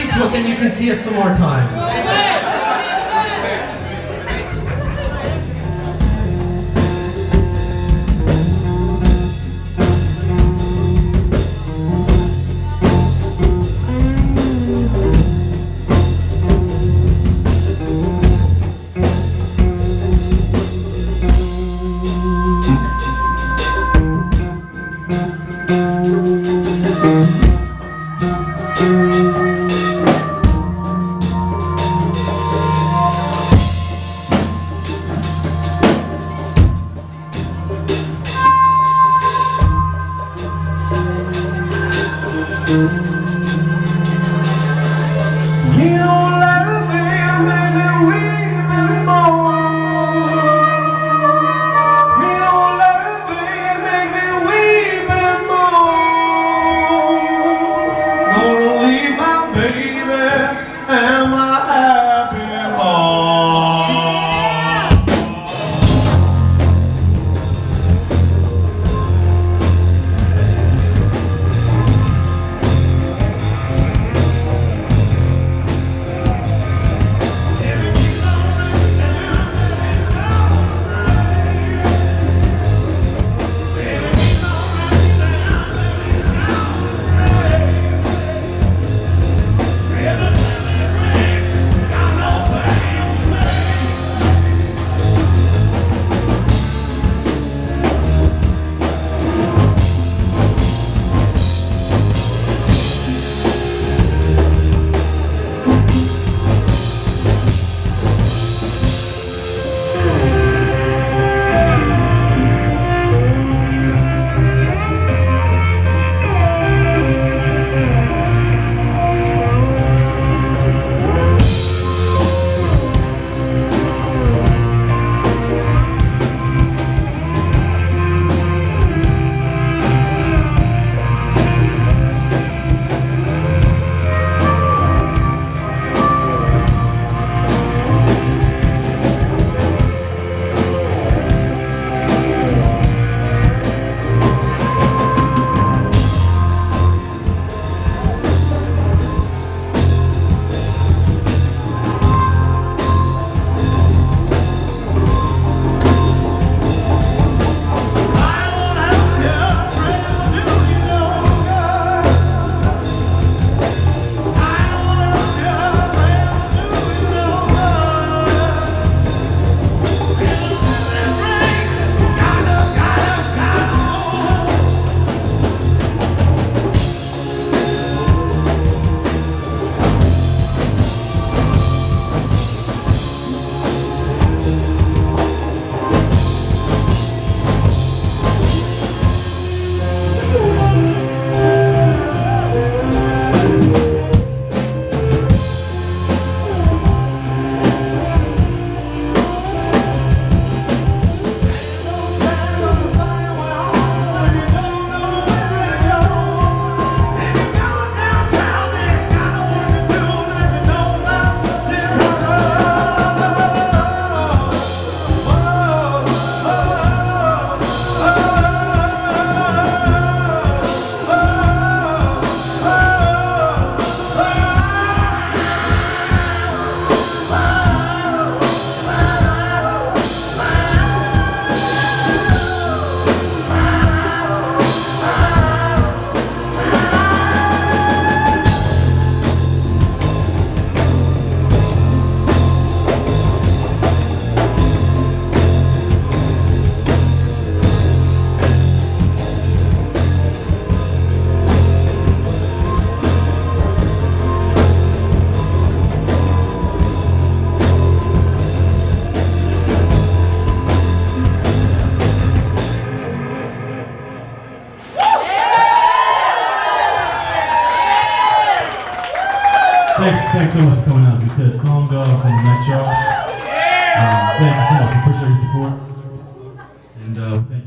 Facebook and you can see us some more times. Ooh. Thanks, thanks so much for coming out. As we said, Song Dogs and Metro. Um, thank you so much. We appreciate your support. And uh,